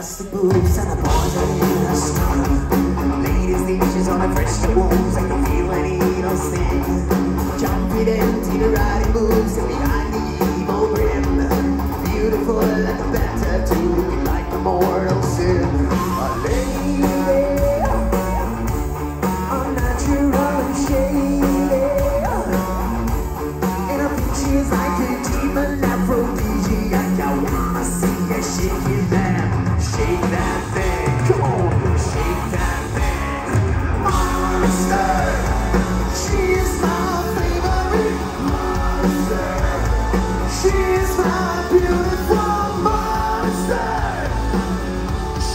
dust the boots and the poison in the stomach. Ladies' leashes on the fresh wounds, I can feel an needle sting. Jumping in the riding moves and behind the evil grin. Beautiful like a better too, like the mortal sin. A lady, unnatural and shady, In her pictures like a demon.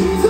Jesus.